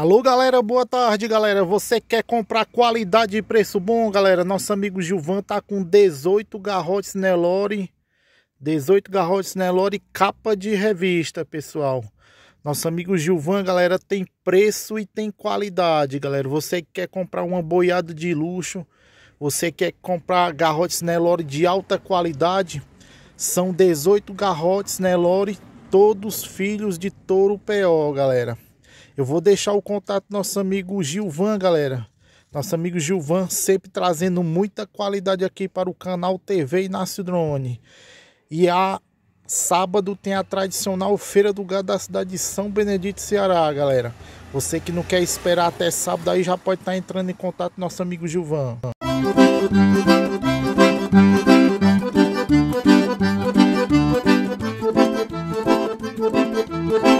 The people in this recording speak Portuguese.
Alô galera, boa tarde galera. Você quer comprar qualidade e preço bom, galera? Nosso amigo Gilvan tá com 18 garrotes Nelore, 18 garrotes Nelore capa de revista, pessoal. Nosso amigo Gilvan, galera, tem preço e tem qualidade, galera. Você quer comprar uma boiada de luxo, você quer comprar garrotes Nelore de alta qualidade, são 18 garrotes Nelore, todos filhos de touro PO, galera. Eu vou deixar o contato do nosso amigo Gilvan, galera. Nosso amigo Gilvan sempre trazendo muita qualidade aqui para o canal TV Inácio Drone. E a sábado tem a tradicional Feira do Gado da cidade de São Benedito, Ceará, galera. Você que não quer esperar até sábado aí já pode estar entrando em contato com nosso amigo Gilvan. Música